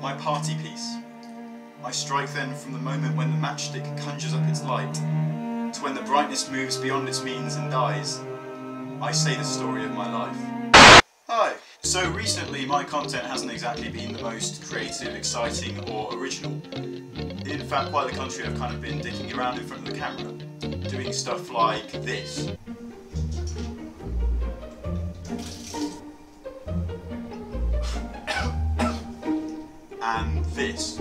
my party piece. I strike then from the moment when the matchstick conjures up its light, to when the brightness moves beyond its means and dies. I say the story of my life. Hi. So recently my content hasn't exactly been the most creative, exciting or original. In fact, quite the contrary, I've kind of been dicking around in front of the camera, doing stuff like this. And this.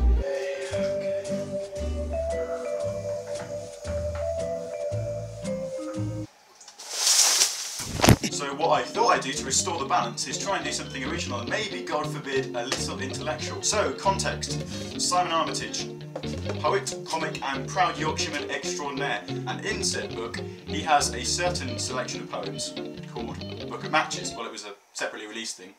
So what I thought I'd do to restore the balance is try and do something original and maybe, God forbid, a little intellectual. So, context. Simon Armitage, poet, comic and proud Yorkshireman extraordinaire. And in said book, he has a certain selection of poems called Book of Matches. Well, it was a separately released thing.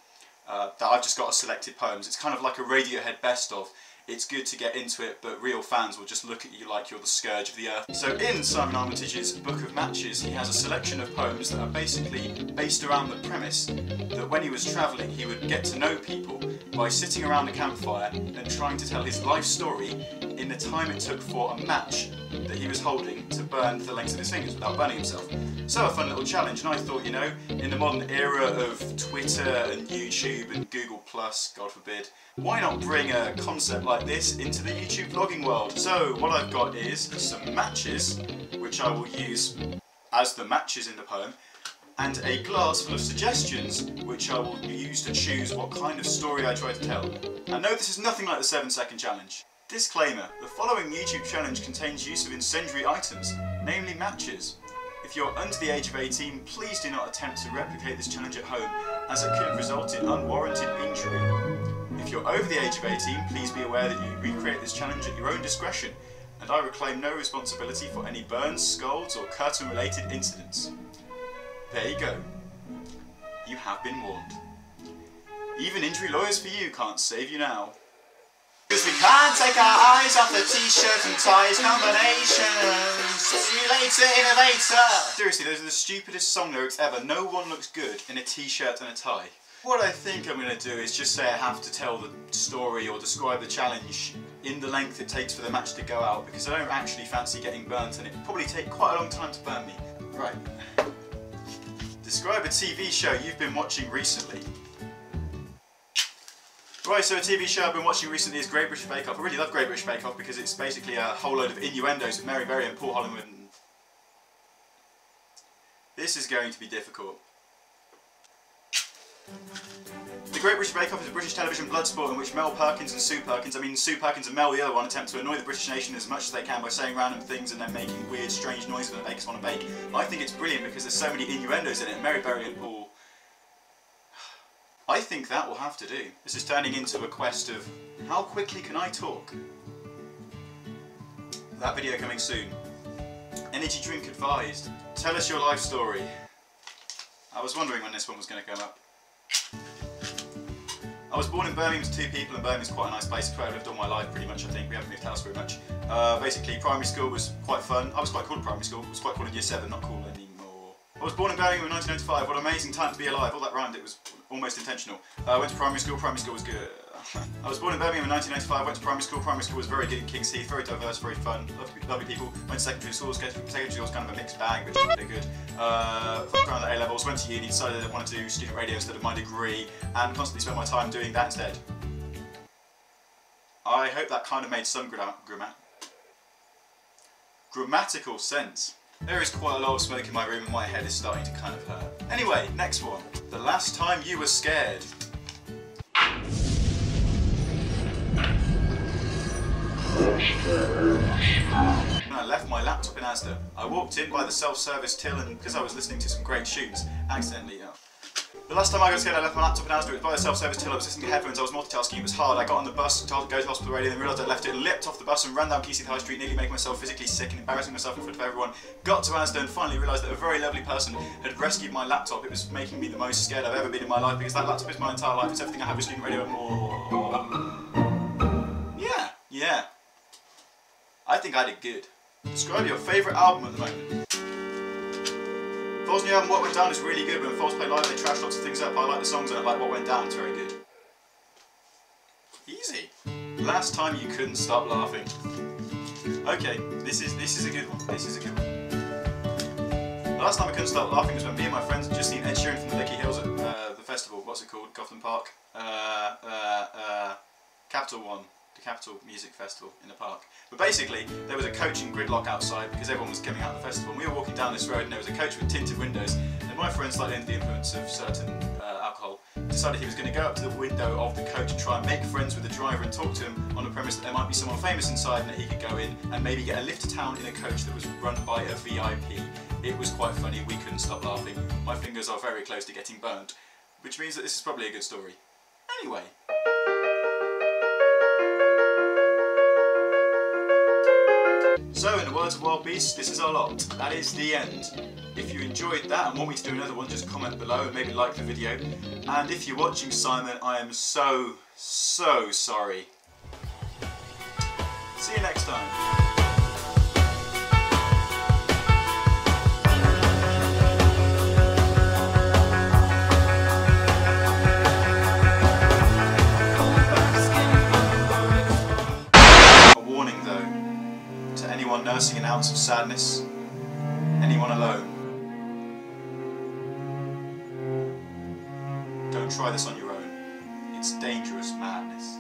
Uh, that I've just got a selected poems. It's kind of like a Radiohead best of. It's good to get into it, but real fans will just look at you like you're the scourge of the earth. So in Simon Armitage's Book of Matches, he has a selection of poems that are basically based around the premise that when he was travelling, he would get to know people by sitting around a campfire and trying to tell his life story in the time it took for a match that he was holding to burn the length of his fingers without burning himself. So a fun little challenge, and I thought, you know, in the modern era of Twitter and YouTube and Google Plus, God forbid, why not bring a concept like this into the YouTube vlogging world? So what I've got is some matches, which I will use as the matches in the poem, and a glass full of suggestions, which I will use to choose what kind of story I try to tell. And no, this is nothing like the 7 second challenge. Disclaimer, the following YouTube challenge contains use of incendiary items, namely matches. If you're under the age of 18, please do not attempt to replicate this challenge at home, as it could result in unwarranted injury. If you're over the age of 18, please be aware that you recreate this challenge at your own discretion, and I reclaim no responsibility for any burns, scalds, or curtain related incidents. There you go. You have been warned. Even injury lawyers for you can't save you now. Cause we can't take our eyes off the t-shirt and ties combinations. See you later, innovator! Seriously, those are the stupidest song lyrics ever. No one looks good in a t-shirt and a tie. What I think I'm going to do is just say I have to tell the story or describe the challenge in the length it takes for the match to go out because I don't actually fancy getting burnt and it probably take quite a long time to burn me. Right. Describe a TV show you've been watching recently. Right, so a TV show I've been watching recently is Great British Bake Off. I really love Great British Bake Off because it's basically a whole load of innuendos with Mary Berry and Paul Hollywood. This is going to be difficult. The Great British Bake Off is a British television blood sport in which Mel Perkins and Sue Perkins, I mean Sue Perkins and Mel the other one, attempt to annoy the British nation as much as they can by saying random things and then making weird, strange noises when the bakers want to bake. I think it's brilliant because there's so many innuendos in it, Mary Berry and Paul I think that will have to do. This is turning into a quest of how quickly can I talk? That video coming soon. Energy drink advised. Tell us your life story. I was wondering when this one was going to come up. I was born in Birmingham to two people and Birmingham's quite a nice place. Where I've lived all my life pretty much I think. We haven't moved house very much. Uh, basically primary school was quite fun. I was quite cool in primary school. It was quite cool in year 7, not cool anymore. I was born in Birmingham in 1995. What an amazing time to be alive. All that rhymed. It was almost intentional. I uh, went to primary school. Primary school was good. I was born in Birmingham in 1995. Went to primary school. Primary school was very good in King's Heath. Very diverse, very fun. Lovely, lovely people. Went to secondary school. Secondary school was kind of a mixed bag, but they're good. Uh, around the A levels. Went to uni. Decided I wanted to do student radio instead of my degree, and constantly spent my time doing that instead. I hope that kind of made some gra grammat grammatical sense. There is quite a lot of smoke in my room and my head is starting to kind of hurt. Anyway, next one. The last time you were scared. I left my laptop in Asda. I walked in by the self-service till and because I was listening to some great tunes, accidentally, uh, the last time I got scared, I left my laptop in Asda. It was by the self-service till I was listening to headphones. I was multitasking. It was hard. I got on the bus, told to go to hospital radio, then realised I left it, leapt off the bus and ran down Keystone High Street, nearly making myself physically sick and embarrassing myself in front of everyone. Got to Asda and finally realised that a very lovely person had rescued my laptop. It was making me the most scared I've ever been in my life because that laptop is my entire life. It's everything I have with student radio and more. Yeah, yeah. I think I did good. Describe your favourite album at the moment. New album, What Went Down, is really good. When Foals play live, they trash lots of things up. I like the songs and I like What Went Down, it's very good. Easy. Last time you couldn't stop laughing. Okay, this is this is a good one. This is a good one. The last time I couldn't stop laughing was when me and my friends had just seen Ed Sheeran from the Lickey Hills at uh, the festival. What's it called? Cofton Park. Uh, uh, uh, Capital One, the Capital Music Festival in the park. But basically, there was a coach in gridlock outside because everyone was coming out of the festival. And we were walking down this road, and there was a coach with tinted windows. And my friend, slightly under the influence of certain uh, alcohol, decided he was going to go up to the window of the coach and try and make friends with the driver and talk to him on the premise that there might be someone famous inside and that he could go in and maybe get a lift to town in a coach that was run by a VIP. It was quite funny, we couldn't stop laughing. My fingers are very close to getting burnt, which means that this is probably a good story. Anyway. So, in the words of Wild Beasts, this is our lot. That is the end. If you enjoyed that and want me to do another one, just comment below and maybe like the video. And if you're watching Simon, I am so, so sorry. See you next time. Nursing an ounce of sadness, anyone alone. Don't try this on your own. It's dangerous madness.